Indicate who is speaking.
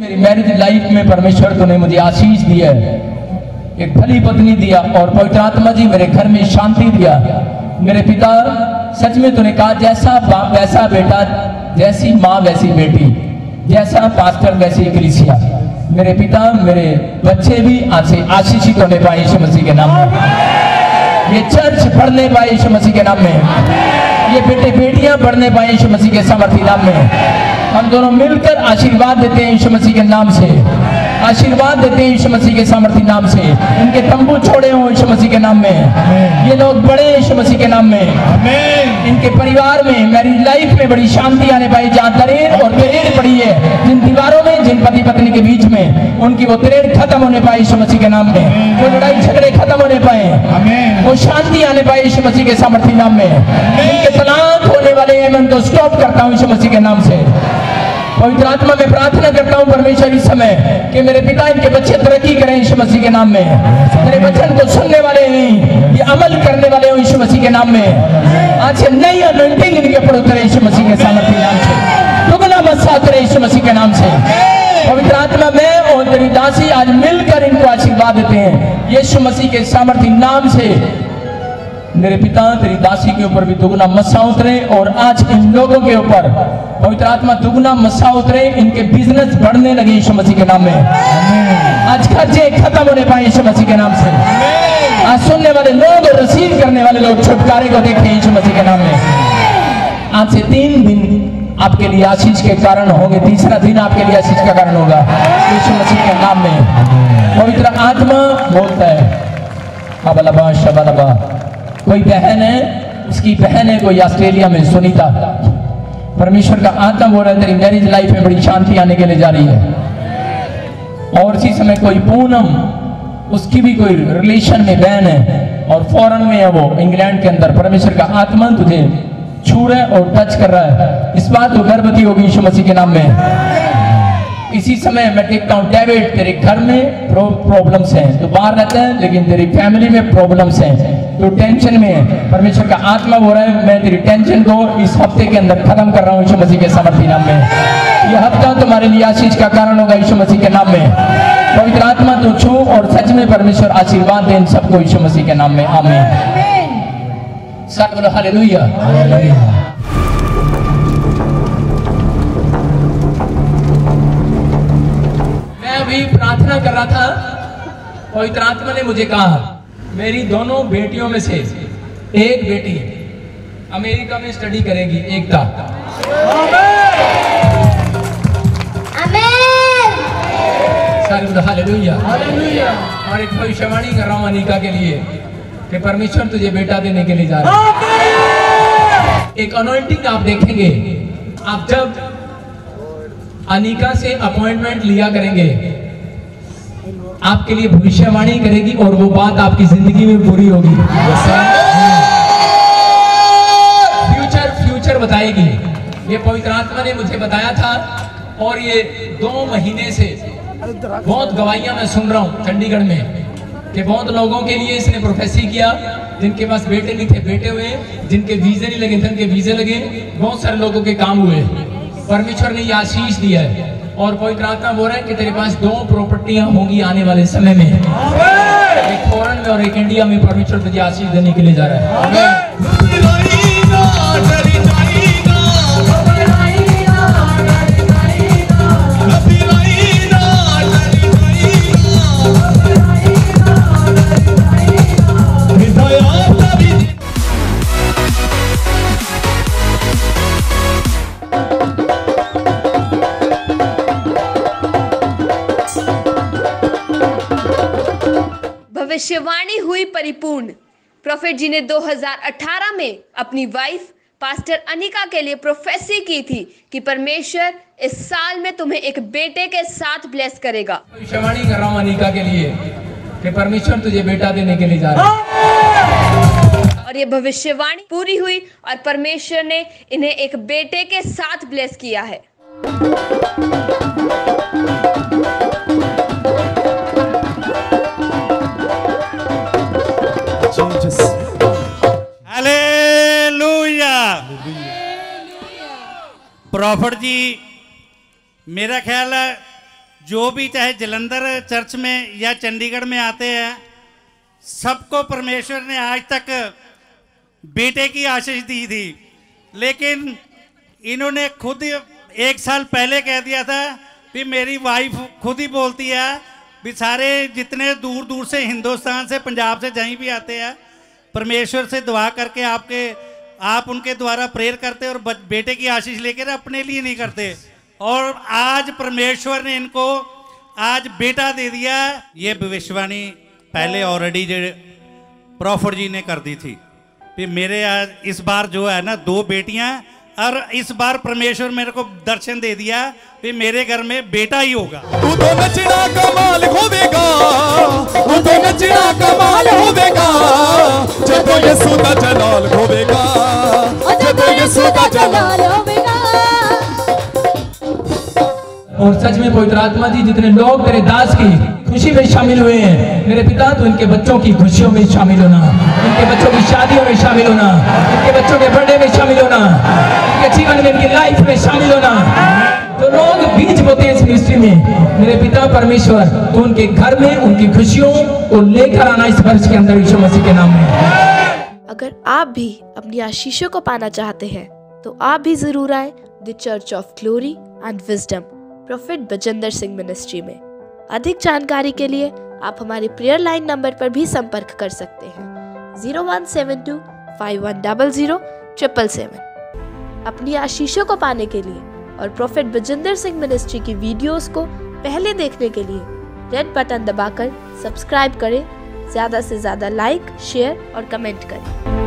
Speaker 1: मेरी marriage life में परमेश्वर तूने मुझे आशीष दिया है। एक भली पत्नी दिया और पवित्र आत्मा जी मेरे घर में शांति दिया। मेरे पिता, सच में तूने कहा, जैसा बाप वैसा बेटा, जैसी माँ, वैसी बेटी, जैसा पास्टर वैसी कलिसिया मेरे पिता, मेरे बच्चे भी आज आशीषित होने पाए यीशु मसीह के नाम में। ये चर्च पढ़ने पाए यीशु मसीह के नाम में। ये बेटे बेटियाँ पढ़ने पाए यीशु मसीह के सामर्थी नाम में। हम दोनों मिलकर आशीर्वाद देते हैं यीशु मसीह के नाम से। आशीर्वाद देते हैं यीशु मसीह के सामर्थी नाम से। इनके तंबू छोड़े हो यीशु मसीह के नाम में। ये लोग बड़े यीशु मसीह के नाम में। इनके परिवार में मेरी लाइफ में बड़ी शांति आने पाई जहाँ दरेर और दरेर पड़ी है। जिन दीवारों में जिन पति पत्नी के बीच में उनकी वो दरेर खत्म होने पाई यीशु मसीह के नाम में। वो लड़ाई झगड़े खत्म होने पाए। वो शांति आने पाई यीशु मसीह के सामर्थी नाम में। इनके तलाक होने वाले हैं मैं उनको स्टॉप करता हूँ यीशु मसीह के नाम से। पवित्र आत्मा में प्रार्थना करता हूँ परमेश्वर इस समय कि मेरे पिता इनके बच्चे तरक्की करें यीशु मसीह के नाम में। मेरे वचन को सुनने वाले नहीं ये अमल करने वाले हो यीशु मसीह के नाम में। आज से नई अनोइंटिंग इनके ऊपर उतरे यीशु मसीह के सामर्थ्य नाम से। दुगना मस्सा उतरे यीशु मसीह के नाम से। पवित्र आत्मा में और तेरी दासी आज मिलकर इनको आशीर्वाद देते हैं। यीशु मसीह के सामर्थ्य नाम से मेरे पिता, तेरी दासी के ऊपर भी दुगना मस्सा उतरे और आज इन लोगों के ऊपर पवित्र आत्मा दुगना मस्सा उतरे। इनके बिज़नेस बढ़ने लगे यीशु मसीह के नाम में। आज खर्चे खत्म होने पाए यीशु मसीह के नाम से। आज सुनने वाले लोग और रिसीव करने वाले लोग छुटकारे को देखे यीशु मसीह के नाम में। आज से तीन दिन आपके लिए आशीष के कारण होंगे। तीसरा दिन आपके लिए आशीष का कारण होगा। यीशु मसीह के नाम में। पवित्र आत्मा बोलता है। अबलबा, शबलबा। कोई बहन है, उसकी बहन है कोई ऑस्ट्रेलिया में, सुनीता। परमेश्वर का आत्मा बोल रहा है, तेरी मैरिज लाइफ में बड़ी शांति आने के लिए जा रही है। और इसी समय कोई पूनम, उसकी भी कोई रिलेशन में बहन है, और फॉरेन में है वो, इंग्लैंड के अंदर। परमेश्वर का आत्मा तुझे छू रहा है और टच कर रहा है। इस बात तो गर्भवती होगी यीशु मसीह के नाम में। इसी समय मैं देखता हूँ डेविड तेरे घर में प्रो, प्रॉब्लम्स हैं। तो बाहर रहता है लेकिन तेरी फैमिली में प्रॉब्लम्स हैं। तो टेंशन में है। परमेश्वर का आत्मा हो रहा है मैं तेरी टेंशन को इस हफ़्ते के अंदर खत्म कर रहा हूँ यीशु मसीह के समर्थी नाम में। यह हफ़्ता तुम्हारे लिए आशीष का कारण होगा यीशु मसीह के नाम में। पवित्र आत्मा तो छू और सच में परमेश्वर आशीर्वाद दे इन सबको यीशु मसीह के नाम में। आमीन। सब बोलो हालेलुया मैं अभी प्रार्थना कर रहा था पवित्र आत्मा ने मुझे कहा मेरी दोनों बेटियों में से एक बेटी अमेरिका में स्टडी करेगी एकता। सारे बोलो हालेलुया और एक भविष्यवाणी कर रहा हूँ अनिका के लिए। कि परमेश्वर तुझे बेटा देने के लिए जा रहा है। एक अनोइंटिंग आप देखेंगे। आप जब अनिका से अपॉइंटमेंट लिया करेंगे आपके लिए भविष्यवाणी करेगी और वो बात आपकी ज़िंदगी में पूरी होगी। फ्यूचर फ्यूचर बताएगी। ये पवित्र आत्मा ने मुझे बताया था और ये दो महीने से बहुत गवाहियाँ मैं सुन रहा हूँ चंडीगढ़ में। कि बहुत लोगों के लिए इसने प्रोफेसी किया जिनके पास बेटे नहीं थे बेटे हुए जिनके वीजे नहीं लगे थे उनके वीजे लगे बहुत सारे लोगों के काम हुए। परमेश्वर ने यह आशीष दिया है। और कोई प्रार्थना बोल रहा है कि तेरे पास दो प्रॉपर्टियाँ होंगी आने वाले समय में। एक फॉरन में और एक इंडिया में परमेश्वर तुझे आशीष देने के लिए जा रहा है।
Speaker 2: भविष्यवाणी हुई परिपूर्ण। प्रोफेट जी ने 2018 में अपनी वाइफ पास्टर अनिका के लिए प्रोफेसी की थी कि परमेश्वर इस साल में तुम्हें एक बेटे के साथ ब्लेस करेगा।
Speaker 1: भविष्यवाणी कर रहा हूँ अनिका के लिए कि परमेश्वर तुझे बेटा देने के लिए जा रहा है।
Speaker 2: और ये भविष्यवाणी पूरी हुई और परमेश्वर ने इन्हें एक बेटे के साथ ब्लेस किया है।
Speaker 3: प्रॉफिट जी, मेरा ख्याल है जो भी चाहे जलंधर चर्च में या चंडीगढ़ में आते हैं, सबको परमेश्वर ने आज तक बेटे की आशीष दी थी। लेकिन इन्होंने खुद एक साल पहले कह दिया था कि मेरी वाइफ खुद ही बोलती है भी सारे जितने दूर दूर से हिंदुस्तान से, पंजाब से जहीं भी आते हैं, परमेश्वर से दुआ करके आपके आप उनके द्वारा प्रेयर करते और बेटे की आशीष लेकर अपने लिए नहीं करते। और आज परमेश्वर ने इनको आज बेटा दे दिया। ये भविष्यवाणी पहले ऑलरेडी जो प्रॉफर जी ने कर दी थी। मेरे आज इस बार जो है ना, दो बेटियाँ और इस बार परमेश्वर मेरे को दर्शन दे दिया कि मेरे घर में बेटा ही होगा।
Speaker 4: तू तो नचना कमाल होवेगा तू तो नचना कमाल होवेगा जब तो यीशु का जलाल होवेगा जब तो यीशु का जलाल होवेगा।
Speaker 1: और सच में पवित्र आत्मा जी जितने लोग तेरे दास की खुशी में शामिल हुए हैं मेरे पिता तो इनके बच्चों की खुशियों में शामिल होना इनके बच्चों की शादियों में शामिल होना इनके बच्चों के बर्थडे में शामिल होना। जीवन में लाइफ में शामिल होना। जो लोग बीज बोते इस मिनिस्ट्री में, मेरे पिता परमेश्वर तो उनके घर में उनकी खुशियों को लेकर आना इस वर्ष के अंदर यीशु मसीह के नाम में।
Speaker 5: अगर आप भी अपनी आशीषों को पाना चाहते हैं तो आप भी ज़रूर आए the church of glory and wisdom prophet Bajinder Singh ministry में। अधिक जानकारी के लिए आप हमारे प्रेयर लाइन नंबर पर भी संपर्क कर सकते हैं। Zero one seven two five one double zero triple seven अपनी आशीषों को पाने के लिए और प्रोफेट बजिंदर सिंह मिनिस्ट्री की वीडियोस को पहले देखने के लिए रेड बटन दबाकर सब्सक्राइब करें, ज़्यादा से ज़्यादा लाइक शेयर और कमेंट करें।